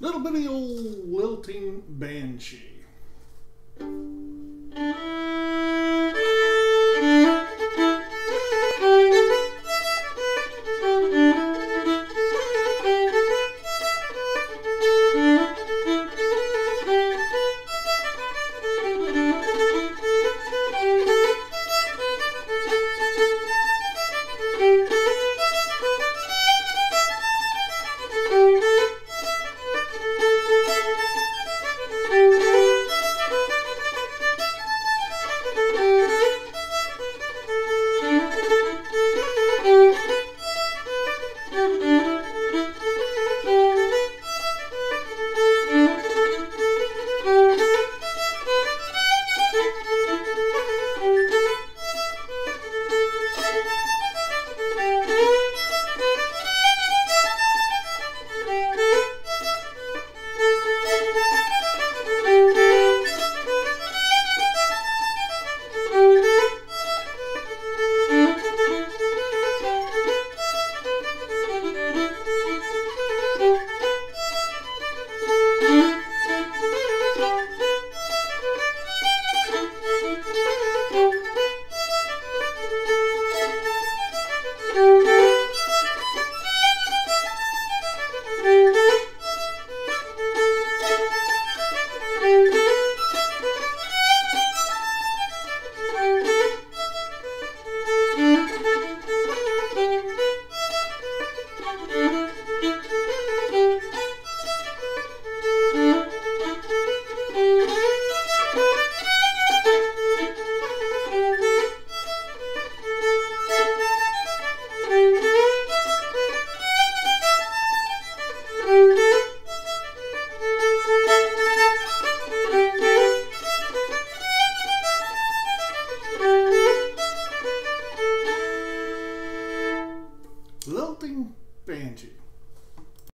Little bitty old lilting banshee. Lilting Banshee.